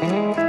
Mm-hmm.